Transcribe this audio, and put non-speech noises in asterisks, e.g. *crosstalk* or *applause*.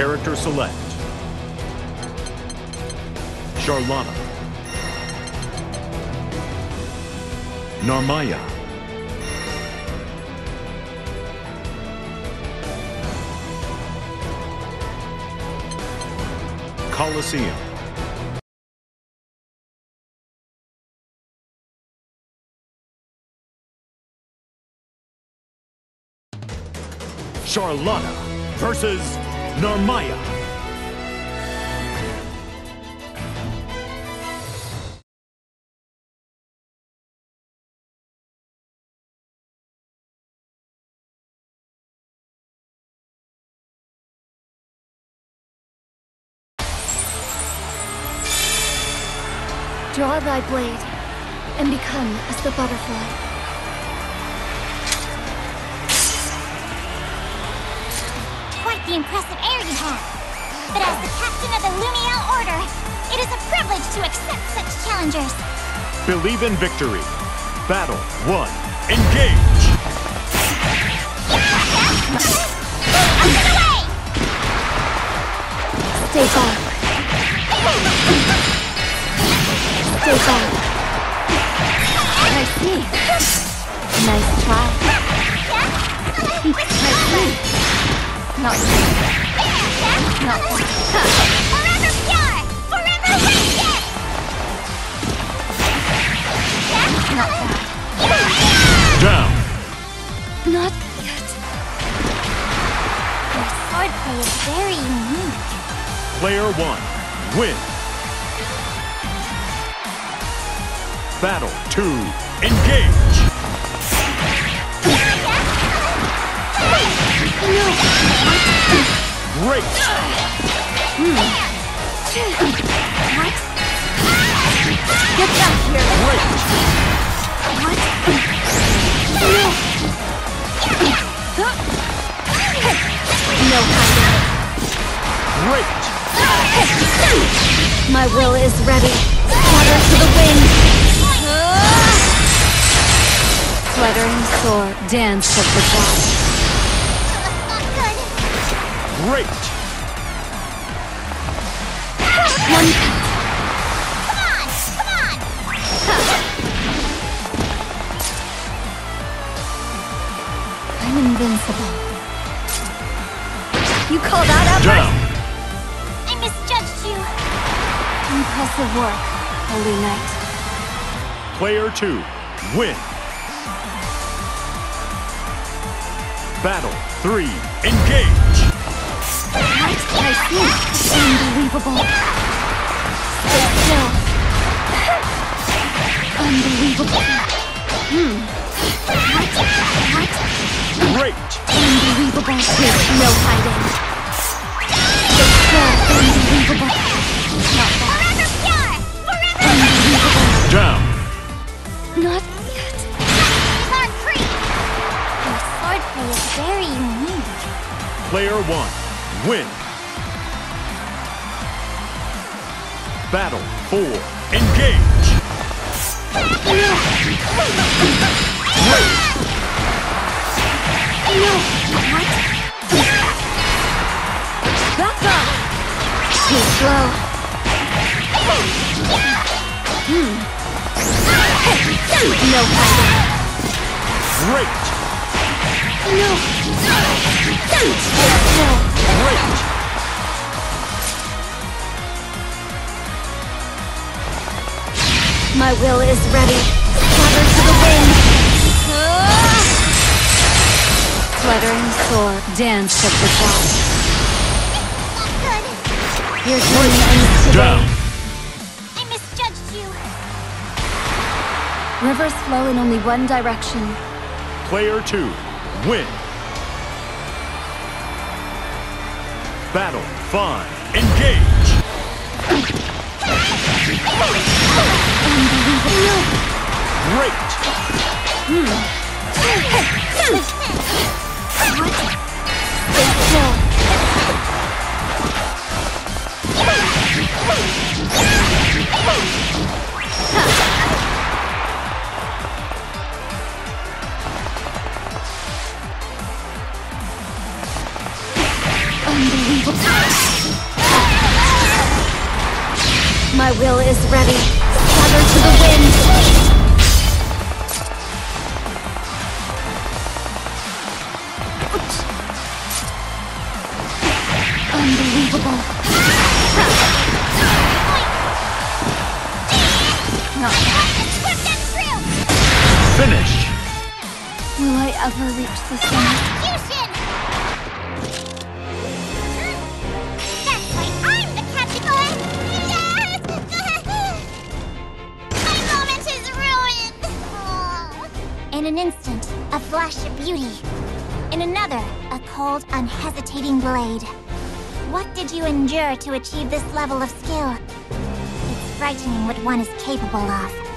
Character select. Charlotta. Narmaya. Colosseum. Charlotta versus Draw thy blade, and become as the butterfly. The impressive air you have. But as the captain of the Lumiel Order, it is a privilege to accept such challengers. Believe in victory. Battle 1. Engage! Under the way! Stay back. Stay back. I see. Nice try. *laughs* I see. Not. Not. Forever pure! Forever! Not. Down! Not yet. Your swordplay is very unique. Player 1. Win! Battle 2. Engage! Great! What? Get back here. Great! What? No. Great! My will is ready. Scatter to the wind. Fluttering soar, dance of the gods. Great! One Come on! Come on! I'm invincible. You call that effort? Down! I misjudged you. Impressive work, Holy Knight. Player 2. Win! Battle 3. Engage! What? I see. Unbelievable. Stay still. Unbelievable. Hmm. What? What? Great! Unbelievable. There's no hiding. Stay still. Unbelievable. Win! Battle 4. Engage! Back up. Too slow. Hmm. No hiding. Great! No. Great! My will is ready. Scatter to the wind. Fluttering soar, dance of the gods. Not good. Your journey ends today. Down! I misjudged you. Rivers flow in only one direction. Player 2. Win! Battle 5. Engage! Great! What? Stay My will is ready. Scatter to the wind. Unbelievable. Put! Finish. Will I ever reach the summit? Flash of beauty. In another, a cold, unhesitating blade. What did you endure to achieve this level of skill? It's frightening what one is capable of.